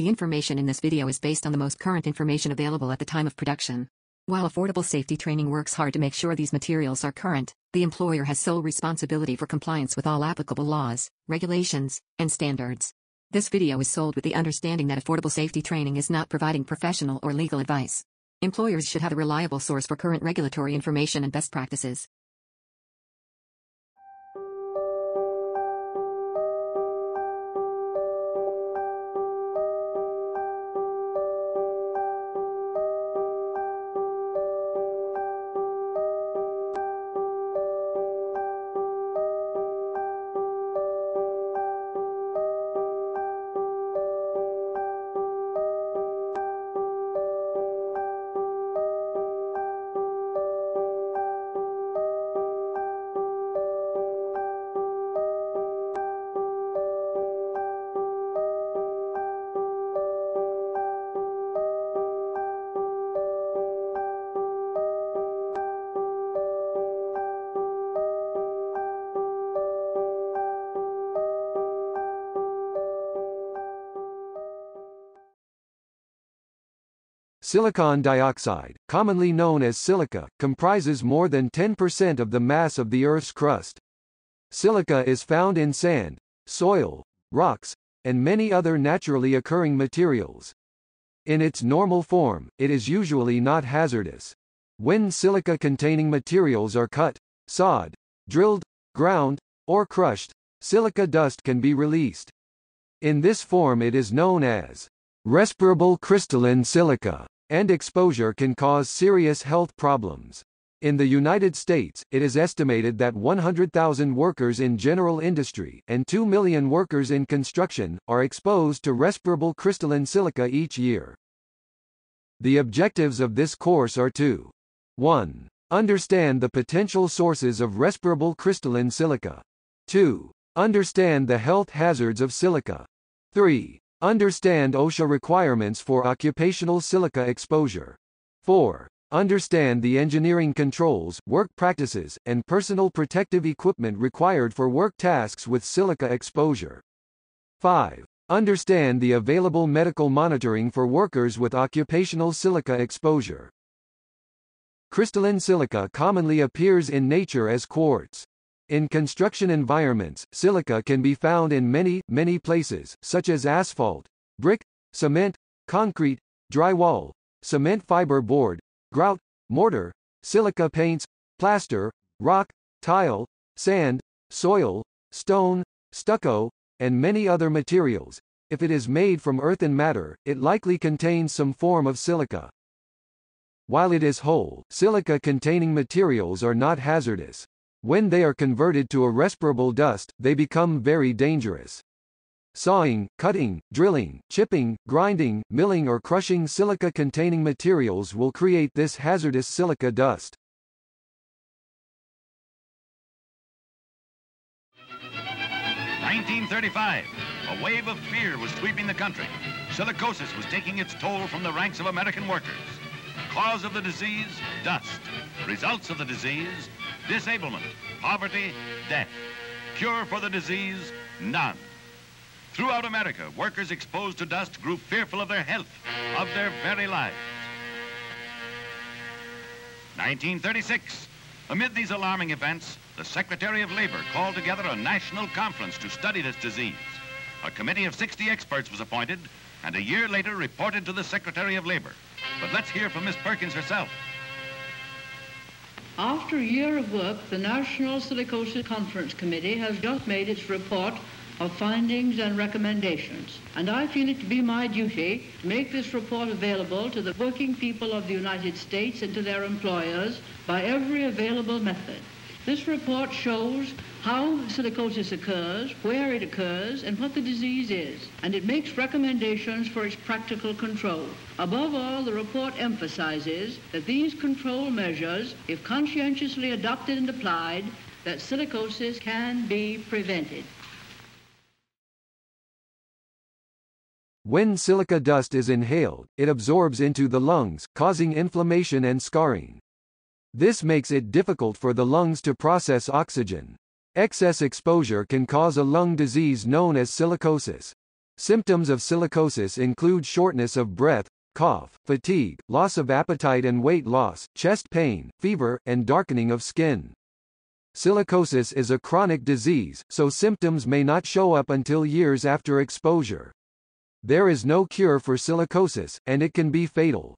The information in this video is based on the most current information available at the time of production. While Affordable Safety Training works hard to make sure these materials are current, the employer has sole responsibility for compliance with all applicable laws, regulations, and standards. This video is sold with the understanding that Affordable Safety Training is not providing professional or legal advice. Employers should have a reliable source for current regulatory information and best practices. Silicon dioxide, commonly known as silica, comprises more than 10% of the mass of the Earth's crust. Silica is found in sand, soil, rocks, and many other naturally occurring materials. In its normal form, it is usually not hazardous. When silica-containing materials are cut, sawed, drilled, ground, or crushed, silica dust can be released. In this form it is known as respirable crystalline silica, and exposure can cause serious health problems. In the United States, it is estimated that 100,000 workers in general industry and 2 million workers in construction are exposed to respirable crystalline silica each year. The objectives of this course are to 1. Understand the potential sources of respirable crystalline silica. 2. Understand the health hazards of silica. 3. Understand OSHA requirements for occupational silica exposure. 4. Understand the engineering controls, work practices, and personal protective equipment required for work tasks with silica exposure. 5. Understand the available medical monitoring for workers with occupational silica exposure. Crystalline silica commonly appears in nature as quartz. In construction environments, silica can be found in many, many places, such as asphalt, brick, cement, concrete, drywall, cement fiber board, grout, mortar, silica paints, plaster, rock, tile, sand, soil, stone, stucco, and many other materials. If it is made from earth and matter, it likely contains some form of silica. While it is whole, silica-containing materials are not hazardous. When they are converted to a respirable dust, they become very dangerous. Sawing, cutting, drilling, chipping, grinding, milling or crushing silica-containing materials will create this hazardous silica dust. Nineteen thirty-five. A wave of fear was sweeping the country. Silicosis was taking its toll from the ranks of American workers. Cause of the disease, dust. Results of the disease, disablement, poverty, death. Cure for the disease, none. Throughout America, workers exposed to dust grew fearful of their health, of their very lives. 1936. Amid these alarming events, the Secretary of Labor called together a national conference to study this disease. A committee of 60 experts was appointed, and a year later reported to the Secretary of Labor. But let's hear from Miss Perkins herself. After a year of work, the National Silicosis Conference Committee has just made its report of findings and recommendations. And I feel it to be my duty to make this report available to the working people of the United States and to their employers by every available method. This report shows how silicosis occurs, where it occurs, and what the disease is, and it makes recommendations for its practical control. Above all, the report emphasizes that these control measures, if conscientiously adopted and applied, that silicosis can be prevented. When silica dust is inhaled, it absorbs into the lungs, causing inflammation and scarring. This makes it difficult for the lungs to process oxygen. Excess exposure can cause a lung disease known as silicosis. Symptoms of silicosis include shortness of breath, cough, fatigue, loss of appetite and weight loss, chest pain, fever, and darkening of skin. Silicosis is a chronic disease, so symptoms may not show up until years after exposure. There is no cure for silicosis, and it can be fatal.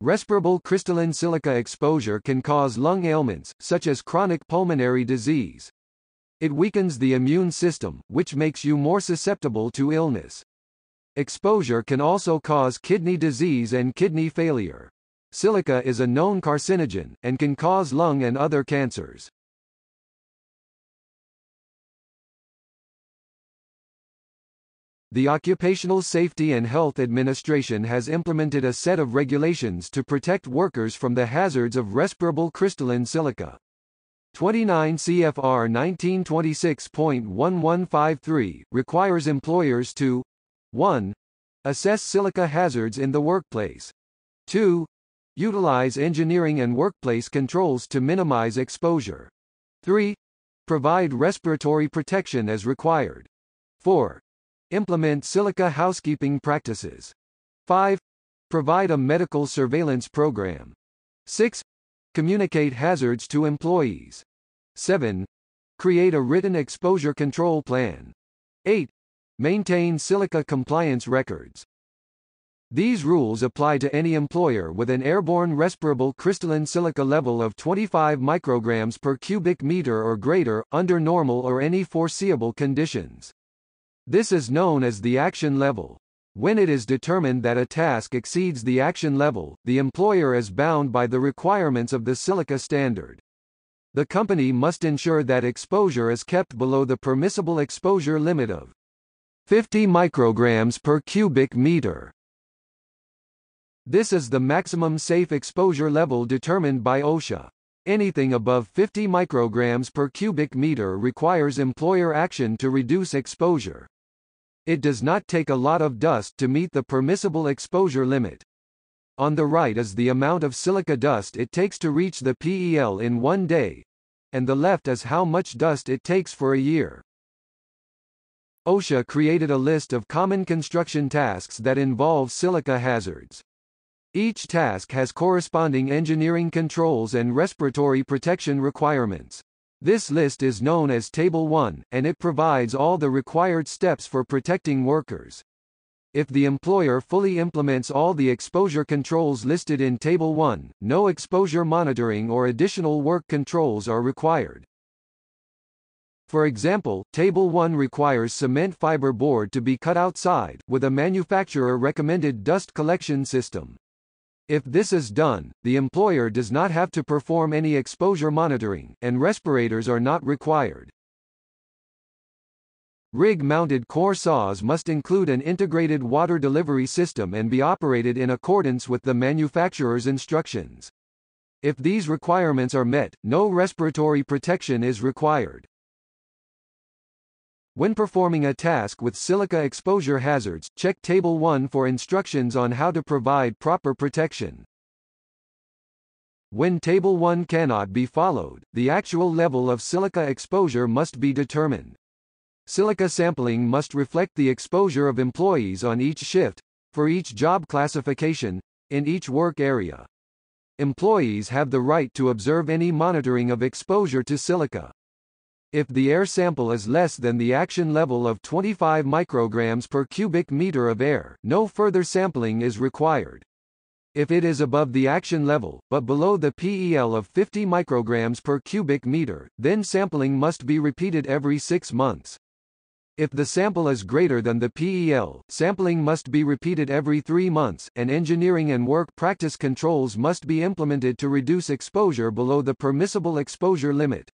Respirable crystalline silica exposure can cause lung ailments, such as chronic pulmonary disease. It weakens the immune system, which makes you more susceptible to illness. Exposure can also cause kidney disease and kidney failure. Silica is a known carcinogen, and can cause lung and other cancers. The Occupational Safety and Health Administration has implemented a set of regulations to protect workers from the hazards of respirable crystalline silica. 29 CFR 1926.1153 requires employers to 1. Assess silica hazards in the workplace. 2. Utilize engineering and workplace controls to minimize exposure. 3. Provide respiratory protection as required. 4. Implement silica housekeeping practices. 5. Provide a medical surveillance program. 6. Communicate hazards to employees. 7. Create a written exposure control plan. 8. Maintain silica compliance records. These rules apply to any employer with an airborne respirable crystalline silica level of 25 micrograms per cubic meter or greater, under normal or any foreseeable conditions. This is known as the action level. When it is determined that a task exceeds the action level, the employer is bound by the requirements of the silica standard. The company must ensure that exposure is kept below the permissible exposure limit of 50 micrograms per cubic meter. This is the maximum safe exposure level determined by OSHA. Anything above 50 micrograms per cubic meter requires employer action to reduce exposure. It does not take a lot of dust to meet the permissible exposure limit. On the right is the amount of silica dust it takes to reach the PEL in one day, and the left is how much dust it takes for a year. OSHA created a list of common construction tasks that involve silica hazards. Each task has corresponding engineering controls and respiratory protection requirements. This list is known as Table 1, and it provides all the required steps for protecting workers. If the employer fully implements all the exposure controls listed in Table 1, no exposure monitoring or additional work controls are required. For example, Table 1 requires cement fiber board to be cut outside, with a manufacturer-recommended dust collection system. If this is done, the employer does not have to perform any exposure monitoring, and respirators are not required. Rig-mounted core saws must include an integrated water delivery system and be operated in accordance with the manufacturer's instructions. If these requirements are met, no respiratory protection is required. When performing a task with silica exposure hazards, check Table 1 for instructions on how to provide proper protection. When Table 1 cannot be followed, the actual level of silica exposure must be determined. Silica sampling must reflect the exposure of employees on each shift, for each job classification, in each work area. Employees have the right to observe any monitoring of exposure to silica. If the air sample is less than the action level of 25 micrograms per cubic meter of air, no further sampling is required. If it is above the action level, but below the PEL of 50 micrograms per cubic meter, then sampling must be repeated every six months. If the sample is greater than the PEL, sampling must be repeated every three months, and engineering and work practice controls must be implemented to reduce exposure below the permissible exposure limit.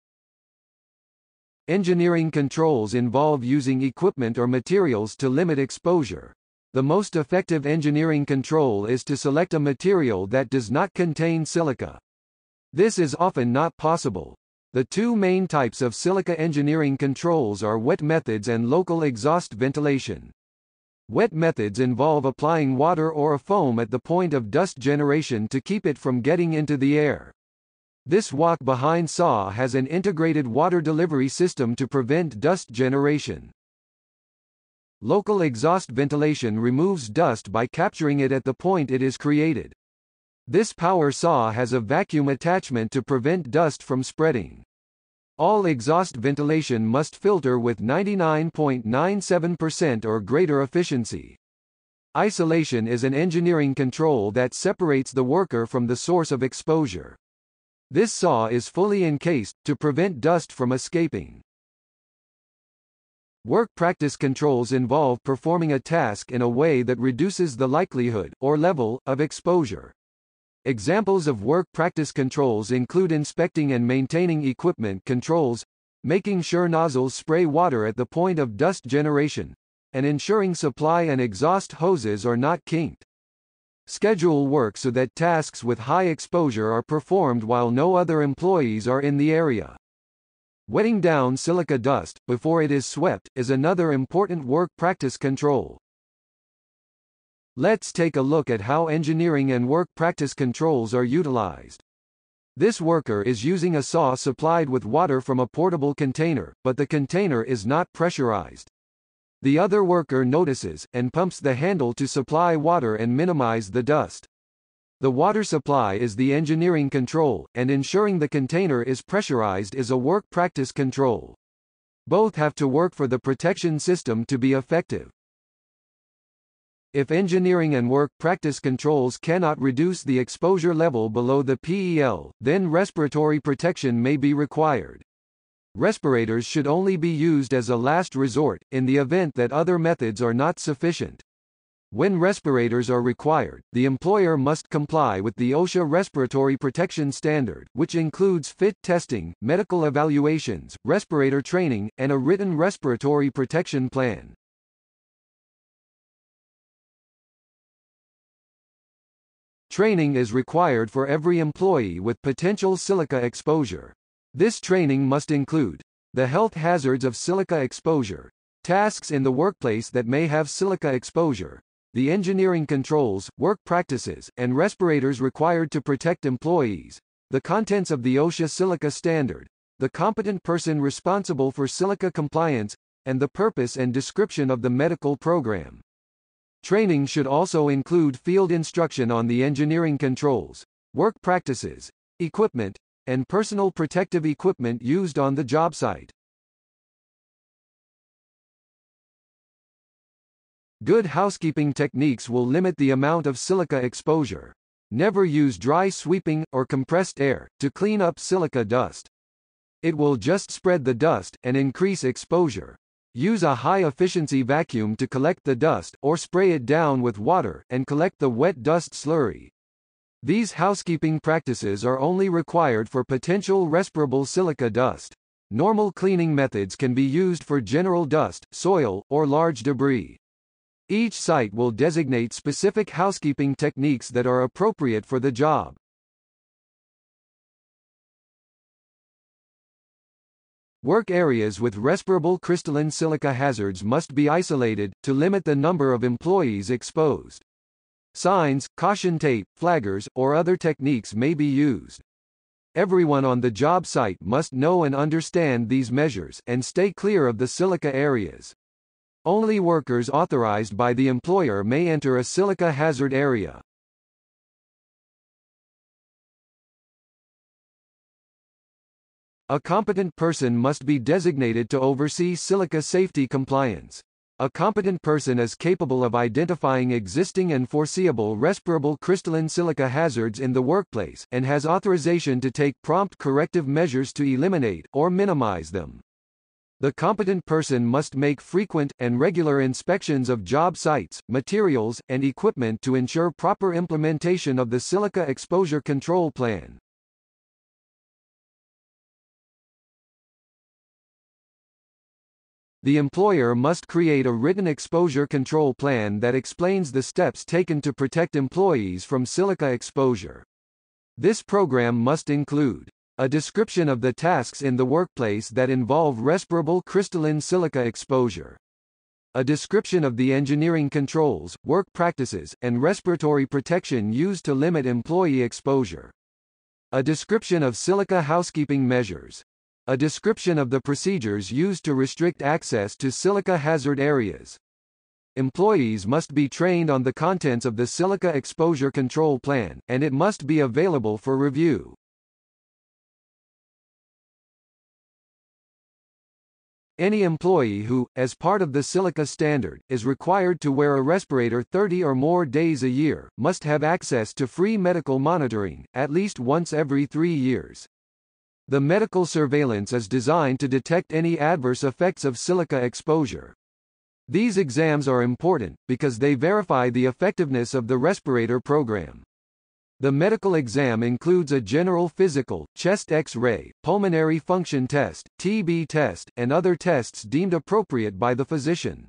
Engineering controls involve using equipment or materials to limit exposure. The most effective engineering control is to select a material that does not contain silica. This is often not possible. The two main types of silica engineering controls are wet methods and local exhaust ventilation. Wet methods involve applying water or a foam at the point of dust generation to keep it from getting into the air. This walk-behind saw has an integrated water delivery system to prevent dust generation. Local exhaust ventilation removes dust by capturing it at the point it is created. This power saw has a vacuum attachment to prevent dust from spreading. All exhaust ventilation must filter with 99.97% or greater efficiency. Isolation is an engineering control that separates the worker from the source of exposure. This saw is fully encased, to prevent dust from escaping. Work practice controls involve performing a task in a way that reduces the likelihood, or level, of exposure. Examples of work practice controls include inspecting and maintaining equipment controls, making sure nozzles spray water at the point of dust generation, and ensuring supply and exhaust hoses are not kinked. Schedule work so that tasks with high exposure are performed while no other employees are in the area. Wetting down silica dust, before it is swept, is another important work practice control. Let's take a look at how engineering and work practice controls are utilized. This worker is using a saw supplied with water from a portable container, but the container is not pressurized. The other worker notices, and pumps the handle to supply water and minimize the dust. The water supply is the engineering control, and ensuring the container is pressurized is a work practice control. Both have to work for the protection system to be effective. If engineering and work practice controls cannot reduce the exposure level below the PEL, then respiratory protection may be required. Respirators should only be used as a last resort, in the event that other methods are not sufficient. When respirators are required, the employer must comply with the OSHA Respiratory Protection Standard, which includes fit testing, medical evaluations, respirator training, and a written respiratory protection plan. Training is required for every employee with potential silica exposure. This training must include the health hazards of silica exposure, tasks in the workplace that may have silica exposure, the engineering controls, work practices, and respirators required to protect employees, the contents of the OSHA silica standard, the competent person responsible for silica compliance, and the purpose and description of the medical program. Training should also include field instruction on the engineering controls, work practices, equipment, and personal protective equipment used on the job site. Good housekeeping techniques will limit the amount of silica exposure. Never use dry sweeping, or compressed air, to clean up silica dust. It will just spread the dust, and increase exposure. Use a high-efficiency vacuum to collect the dust, or spray it down with water, and collect the wet dust slurry. These housekeeping practices are only required for potential respirable silica dust. Normal cleaning methods can be used for general dust, soil, or large debris. Each site will designate specific housekeeping techniques that are appropriate for the job. Work areas with respirable crystalline silica hazards must be isolated, to limit the number of employees exposed. Signs, caution tape, flaggers, or other techniques may be used. Everyone on the job site must know and understand these measures, and stay clear of the silica areas. Only workers authorized by the employer may enter a silica hazard area. A competent person must be designated to oversee silica safety compliance. A competent person is capable of identifying existing and foreseeable respirable crystalline silica hazards in the workplace, and has authorization to take prompt corrective measures to eliminate, or minimize them. The competent person must make frequent, and regular inspections of job sites, materials, and equipment to ensure proper implementation of the silica exposure control plan. The employer must create a written exposure control plan that explains the steps taken to protect employees from silica exposure. This program must include a description of the tasks in the workplace that involve respirable crystalline silica exposure, a description of the engineering controls, work practices, and respiratory protection used to limit employee exposure, a description of silica housekeeping measures, a description of the procedures used to restrict access to silica hazard areas. employees must be trained on the contents of the silica exposure control plan, and it must be available for review. Any employee who, as part of the silica standard, is required to wear a respirator 30 or more days a year, must have access to free medical monitoring, at least once every three years. The medical surveillance is designed to detect any adverse effects of silica exposure. These exams are important, because they verify the effectiveness of the respirator program. The medical exam includes a general physical, chest X-ray, pulmonary function test, TB test, and other tests deemed appropriate by the physician.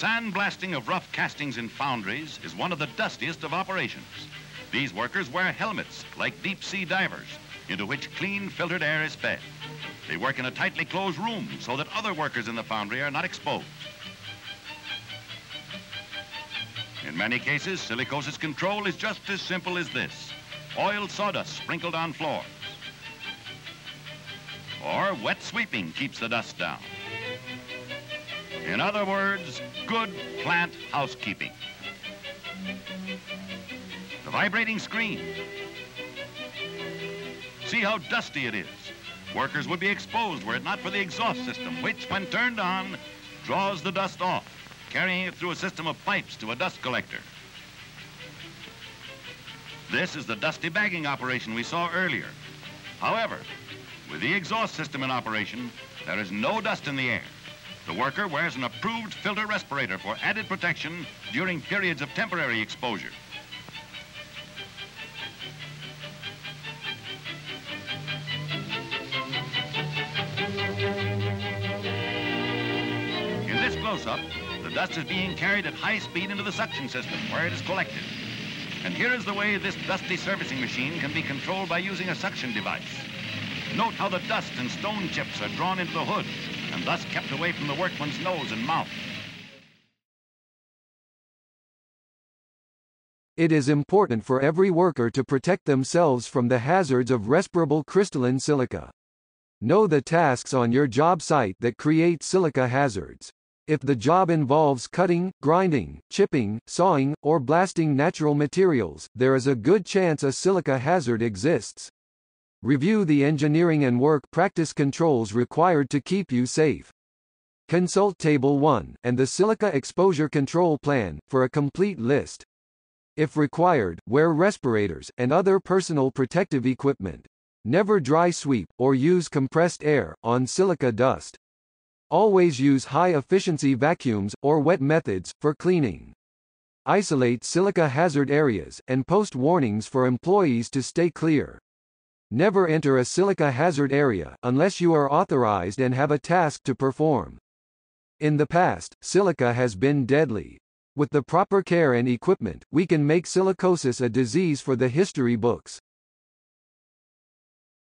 Sandblasting of rough castings in foundries is one of the dustiest of operations. These workers wear helmets like deep sea divers, into which clean filtered air is fed. They work in a tightly closed room so that other workers in the foundry are not exposed. In many cases, silicosis control is just as simple as this. Oiled sawdust sprinkled on floors. Or wet sweeping keeps the dust down. In other words, good plant housekeeping. The vibrating screen. See how dusty it is. Workers would be exposed were it not for the exhaust system, which, when turned on, draws the dust off carrying it through a system of pipes to a dust collector. This is the dusty bagging operation we saw earlier. However, with the exhaust system in operation, there is no dust in the air. The worker wears an approved filter respirator for added protection during periods of temporary exposure. In this close-up, the dust is being carried at high speed into the suction system, where it is collected. And here is the way this dusty servicing machine can be controlled by using a suction device. Note how the dust and stone chips are drawn into the hood, and thus kept away from the workman's nose and mouth. It is important for every worker to protect themselves from the hazards of respirable crystalline silica. Know the tasks on your job site that create silica hazards. If the job involves cutting, grinding, chipping, sawing, or blasting natural materials, there is a good chance a silica hazard exists. Review the engineering and work practice controls required to keep you safe. Consult Table 1 and the Silica Exposure Control Plan for a complete list. If required, wear respirators and other personal protective equipment. Never dry sweep, or use compressed air, on silica dust. Always use high-efficiency vacuums, or wet methods, for cleaning. Isolate silica hazard areas, and post warnings for employees to stay clear. Never enter a silica hazard area, unless you are authorized and have a task to perform. In the past, silica has been deadly. With the proper care and equipment, we can make silicosis a disease for the history books.